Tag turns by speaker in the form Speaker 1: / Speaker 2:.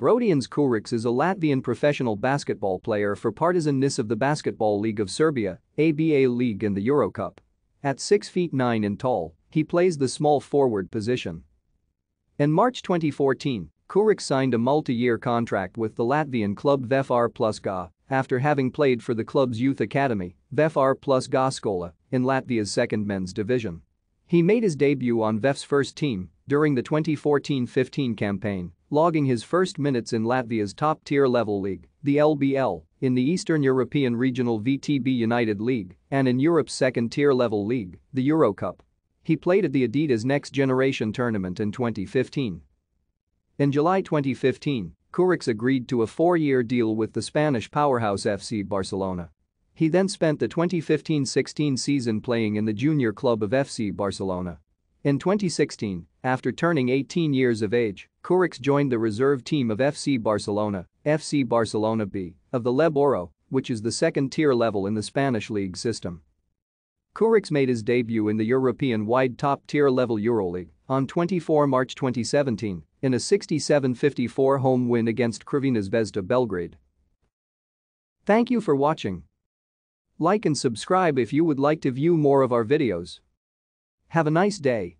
Speaker 1: Rodions Kurucs is a Latvian professional basketball player for Partizan Nis of the Basketball League of Serbia, ABA League and the Eurocup. At 6 feet 9 in tall, he plays the small forward position. In March 2014, Kurucs signed a multi-year contract with the Latvian club VFR Plus GA after having played for the club's youth academy, VFR Plus GA Skola, in Latvia's second men's division. He made his debut on VEF's first team during the 2014-15 campaign, logging his first minutes in Latvia's top-tier level league, the LBL, in the Eastern European Regional VTB United League, and in Europe's second-tier level league, the Eurocup. He played at the Adidas Next Generation tournament in 2015. In July 2015, Kurucs agreed to a four-year deal with the Spanish powerhouse FC Barcelona. He then spent the 2015-16 season playing in the junior club of FC Barcelona. In 2016, after turning 18 years of age, Kurucs joined the reserve team of FC Barcelona, FC Barcelona B, of the LEB Oro, which is the second-tier level in the Spanish league system. Kurucs made his debut in the European-wide top-tier level EuroLeague on 24 March 2017 in a 67-54 home win against Crvena Zvezda Belgrade. Thank you for watching. Like and subscribe if you would like to view more of our videos. Have a nice day.